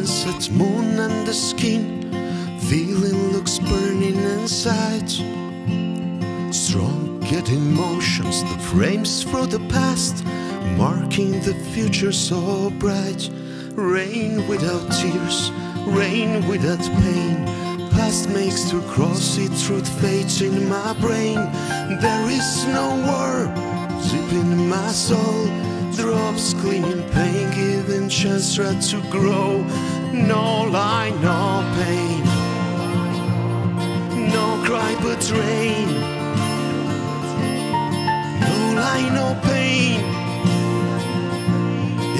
set moon and the skin. Feeling looks burning inside. Strong getting motions, the frames through the past, marking the future so bright. Rain without tears, rain without pain. Past makes to cross it, truth fades in my brain. There is no war deep in my soul. Drops cleaning pain, chance try to grow. No lie, no pain, no cry but rain. No lie, no pain.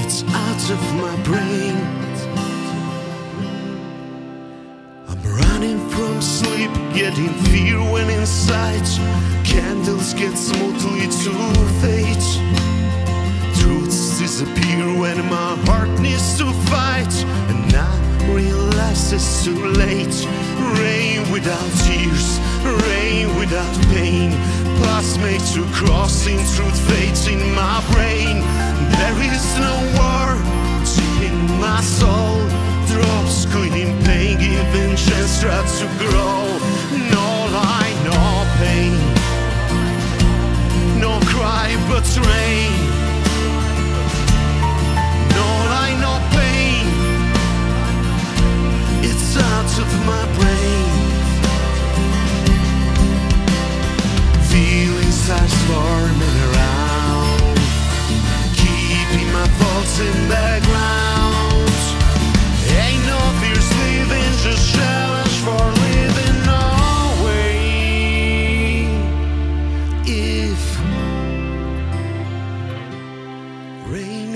It's out of my brain. I'm running from sleep, getting fear when inside. Candles get smoothly to it's too late. Rain without tears, rain without pain. Past made to crossing, truth fades in my brain. There is no war deep in my soul. Drops cleaning pain, giving chance to grow. No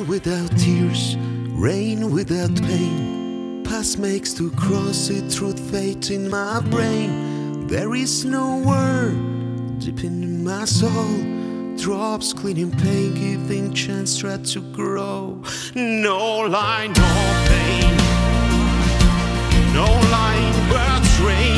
without tears, rain without pain, past makes to cross it, truth fate in my brain. There is no word deep in my soul. Drops cleaning pain, giving chance try to grow. No lie, no pain. No line but rain.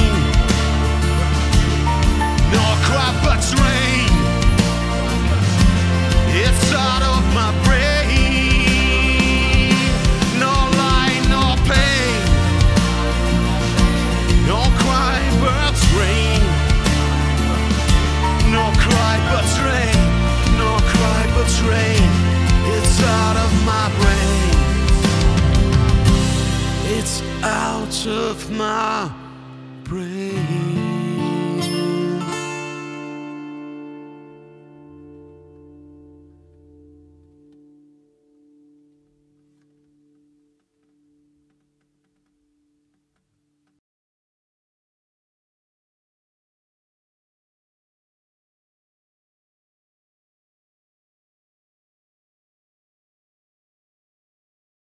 My brain.